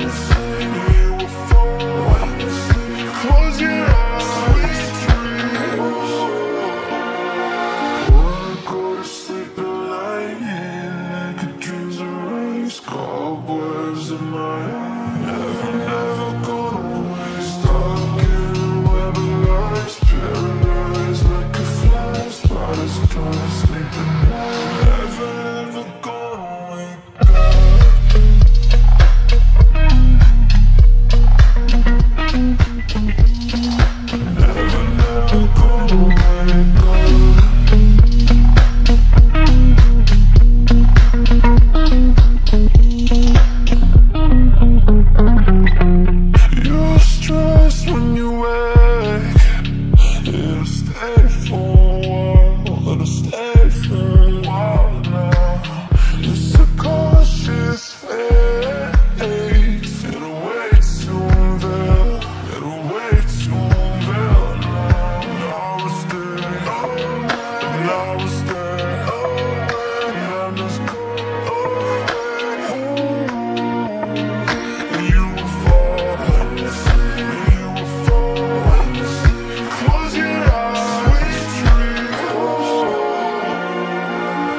you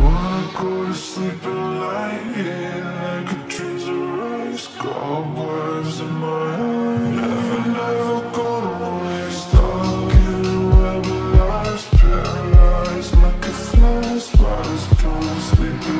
Wanna go to sleep and light like a dreams in my eyes Never, never gonna wake in a web of lies Paralyzed like a fly Spiders sleep